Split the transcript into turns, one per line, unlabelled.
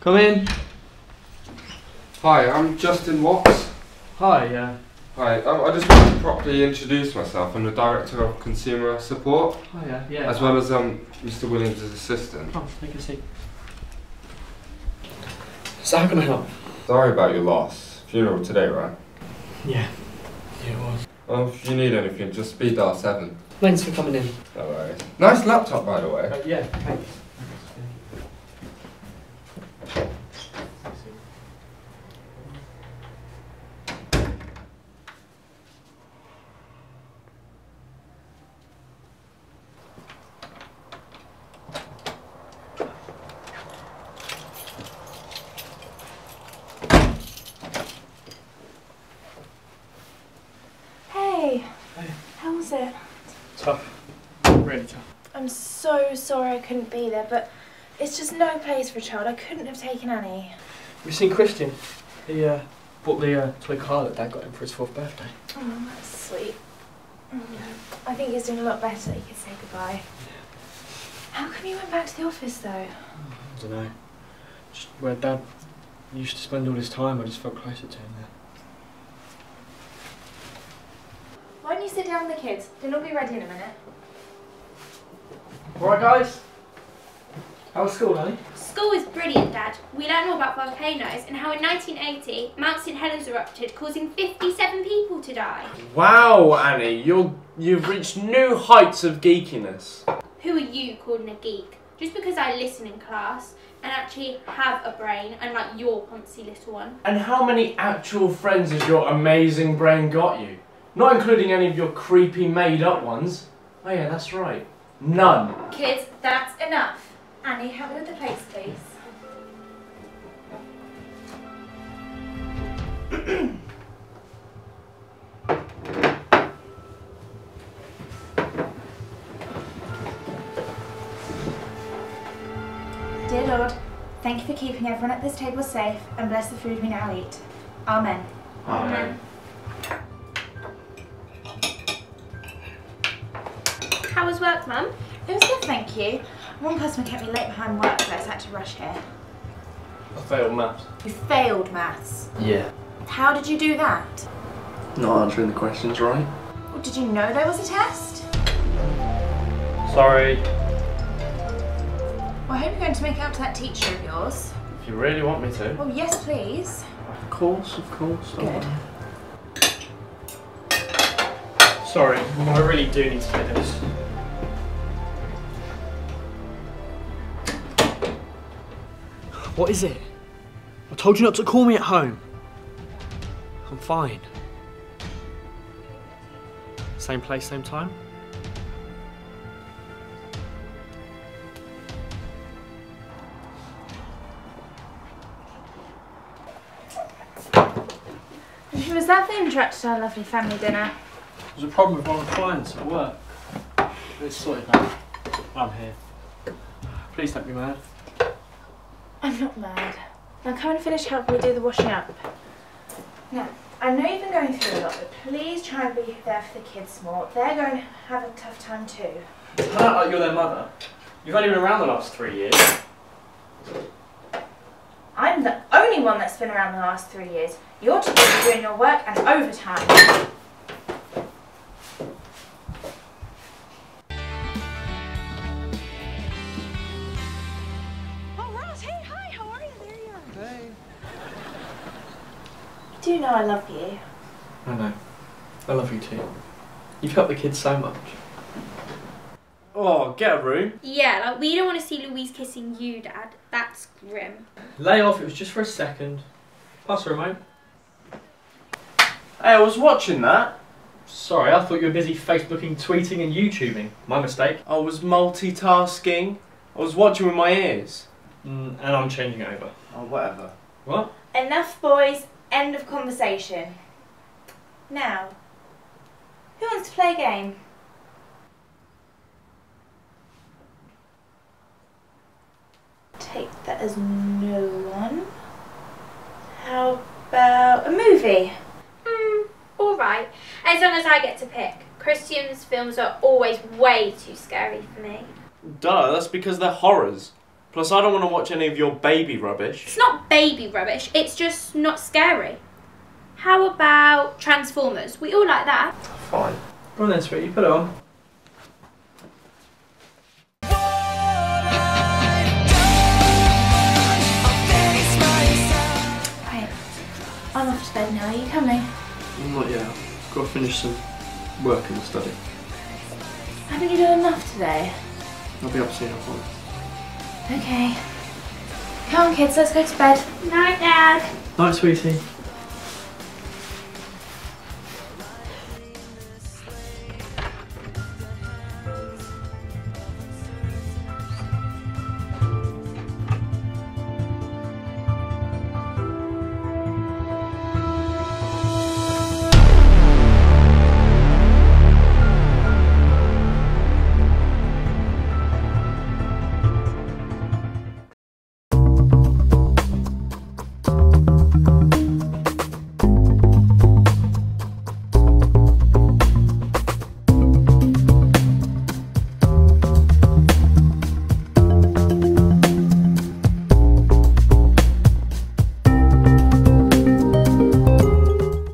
Come in.
Hi, I'm Justin Watts.
Hi, yeah.
Hi, um, I just want to properly introduce myself. I'm the Director of Consumer Support,
Oh, yeah, yeah.
as well as um, Mr. Williams' assistant.
Oh, take a seat. So, how can I help?
Sorry about your loss. Funeral today, right?
Yeah. Yeah, it was.
Well, if you need anything, just speed dial 7.
Thanks for coming in.
No worries. Nice laptop, by the way.
Uh, yeah, thanks.
Hey,
Hey.
how was it?
Tough. Really tough.
I'm so sorry I couldn't be there, but it's just no place for a child. I couldn't have taken Annie.
We've seen Christian. He uh, bought the uh, toy car that Dad got him for his fourth birthday.
Oh, that's sweet. Mm, I think he's doing a lot better that he could say goodbye. How come you went back to the office though?
I don't know. Just where Dad used to spend all his time, I just felt closer to him there.
Why don't you sit down with the kids? Dinner will be ready in a minute.
Alright, guys. How was school, Annie?
School is brilliant, Dad. We learn all about volcanoes and how in 1980 Mount St Helens erupted, causing 57 people to die.
Wow, Annie, you're you've reached new heights of geekiness.
Who are you calling a geek? Just because I listen in class and actually have a brain, unlike your poncy little one.
And how many actual friends has your amazing brain got you? Not including any of your creepy made-up ones. Oh yeah, that's right. None.
Kids, that's enough. Annie, help me with the plates, please. Dear Lord, thank you for keeping everyone at this table safe and bless the food we now eat. Amen.
Amen. How was work, Mum?
It was good, thank you. One customer kept me late behind work, so I had to rush here.
I failed maths.
You failed maths.
Yeah.
How did you do that?
Not answering the questions right.
Well, did you know there was a test?
Sorry.
Well, I hope you're going to make it up to that teacher of yours.
If you really want me to.
Well, yes, please.
Of course, of course.
Good.
worry.
Sorry, I really do need to do this. What is it? I told you not to call me at home. I'm fine. Same place, same time?
Who was that that interrupted our lovely family dinner?
There's a problem with one of the clients at work. It's sorted now. I'm here. Please don't be mad.
I'm not mad. Now come and finish helping me do the washing up. Now, I know you've been going through a lot, but please try and be there for the kids more. They're going to have a tough time too.
Turn out like you're their mother. You've only been around the last three years.
I'm the only one that's been around the last three years. You're too busy doing your work and overtime. You do know I love you.
I know. I love you too. You've helped the kids so much.
Oh, get a room.
Yeah, like we don't want to see Louise kissing you, Dad. That's grim.
Lay off, it was just for a second. Pass the remote.
Hey, I was watching that.
Sorry, I thought you were busy Facebooking, tweeting, and YouTubing. My mistake.
I was multitasking. I was watching with my ears.
Mm, and I'm changing it over.
Oh, whatever.
What?
Enough, boys. End of conversation. Now, who wants to play a game? Take that as no one. How about a movie?
Hmm, alright. As long as I get to pick. Christian's films are always way too scary for me.
Duh, that's because they're horrors. Plus, I don't want to watch any of your baby rubbish.
It's not baby rubbish, it's just not scary. How about Transformers? We all like that.
Fine.
Go on then, sweetie, put it on.
Right. I'm off to bed now. Are you coming?
Not yet. Got to finish some work in the study.
Haven't you done enough today?
I'll be up soon, I promise.
Okay. Come on, kids. Let's go to bed.
Night, Dad.
Night, sweetie.